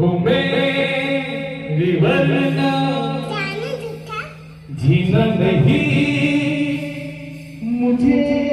घूमे रिवरना जीना नहीं। मुझे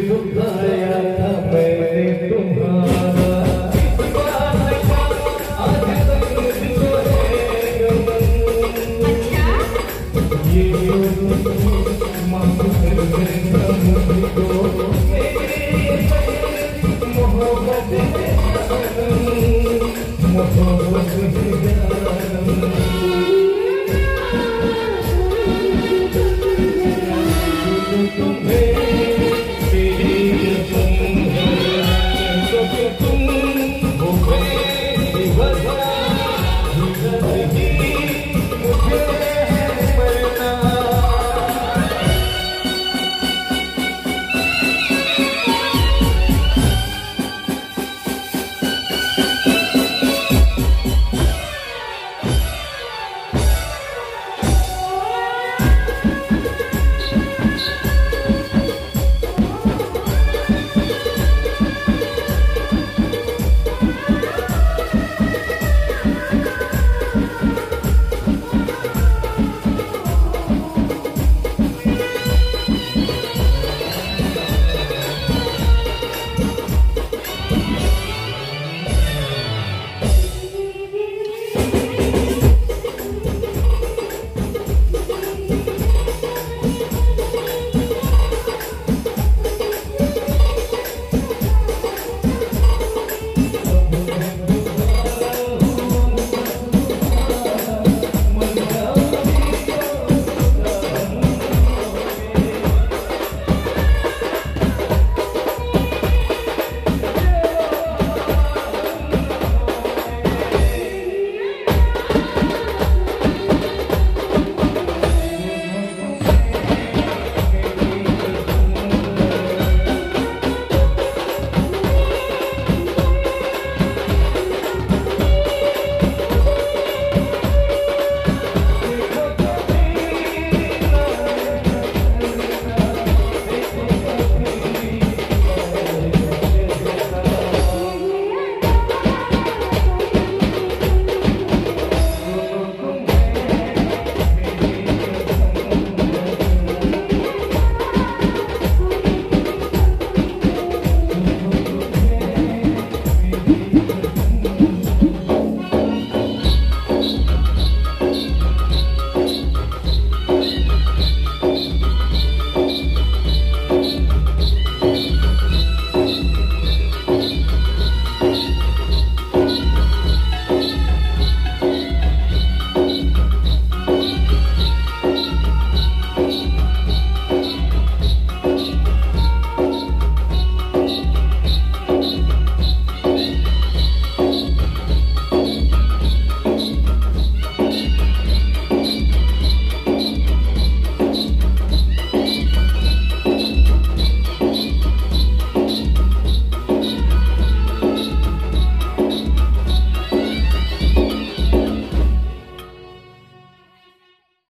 I'm gonna go to the